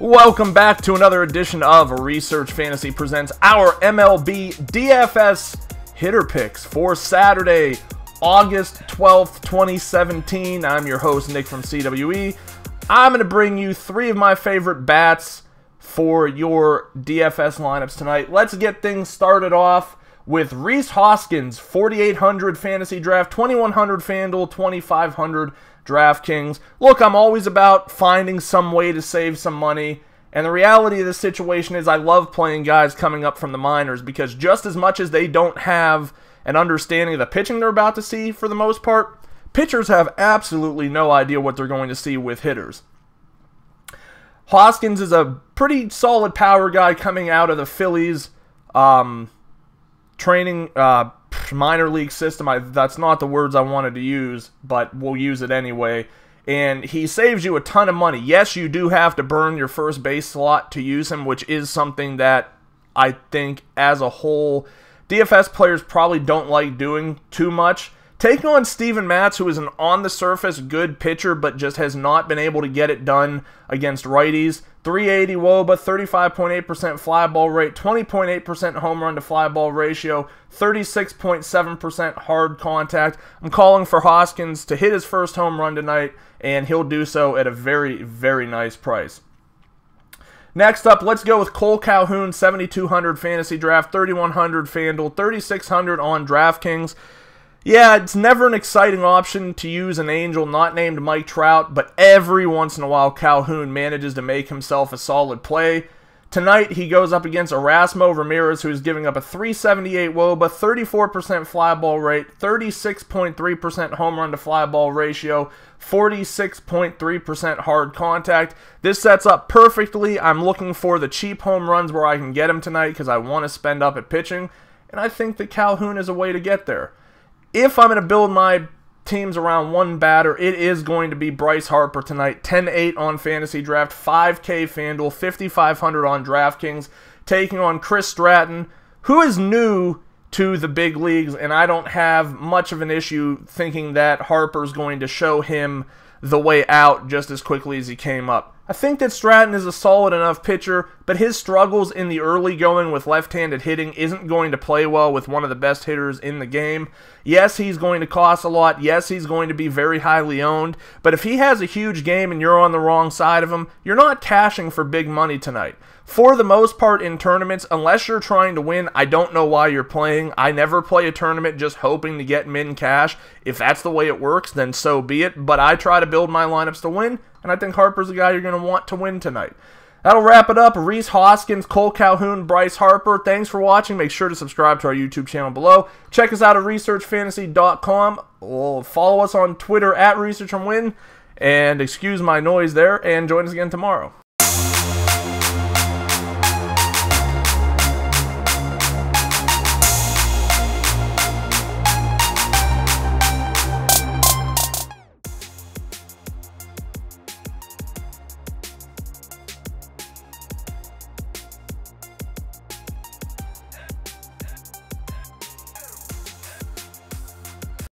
Welcome back to another edition of Research Fantasy Presents our MLB DFS hitter picks for Saturday, August 12th, 2017. I'm your host, Nick from CWE. I'm going to bring you three of my favorite bats for your DFS lineups tonight. Let's get things started off with Rhys Hoskins, 4,800 fantasy draft, 2,100 FanDuel, 2,500 DraftKings. Look, I'm always about finding some way to save some money. And the reality of the situation is, I love playing guys coming up from the minors because just as much as they don't have an understanding of the pitching they're about to see for the most part, pitchers have absolutely no idea what they're going to see with hitters. Hoskins is a pretty solid power guy coming out of the Phillies um, training uh, minor league system. I, that's not the words I wanted to use, but we'll use it anyway. And he saves you a ton of money. Yes, you do have to burn your first base slot to use him, which is something that I think as a whole, DFS players probably don't like doing too much. Taking on Steven Matz, who is an on the surface good pitcher, but just has not been able to get it done against righties. 380 wOBA, 35.8% fly ball rate, 20.8% home run to fly ball ratio, 36.7% hard contact. I'm calling for Hoskins to hit his first home run tonight, and he'll do so at a very, very nice price. Next up, let's go with Kole Calhoun, 7,200 fantasy draft, 3,100 FanDuel, 3,600 on DraftKings. Yeah, it's never an exciting option to use an angel not named Mike Trout, but every once in a while Calhoun manages to make himself a solid play. Tonight, he goes up against Erasmo Ramirez, who's giving up a 378 wOBA, 34% fly ball rate, 36.3% home run to fly ball ratio, 46.3% hard contact. This sets up perfectly. I'm looking for the cheap home runs where I can get him tonight because I want to spend up at pitching, and I think that Calhoun is a way to get there if I'm going to build my teams around one batter, it is going to be Bryce Harper tonight. 10-8 on Fantasy Draft, 5K FanDuel, 5,500 on DraftKings, taking on Chris Stratton, who is new to the big leagues, and I don't have much of an issue thinking that Harper's going to show him the way out just as quickly as he came up. I think that Stratton is a solid enough pitcher, but his struggles in the early going with left-handed hitting isn't going to play well with one of the best hitters in the game. Yes, he's going to cost a lot. Yes, he's going to be very highly owned. But if he has a huge game and you're on the wrong side of him, you're not cashing for big money tonight. For the most part in tournaments, unless you're trying to win, I don't know why you're playing. I never play a tournament just hoping to get min cash. If that's the way it works, then so be it. But I try to build my lineups to win, and I think Harper's the guy you're going to want to win tonight. That'll wrap it up. Rhys Hoskins, Kole Calhoun, Bryce Harper. Thanks for watching. Make sure to subscribe to our YouTube channel below. Check us out at researchfantasy.com. Follow us on Twitter at researchandwin. And excuse my noise there. And join us again tomorrow.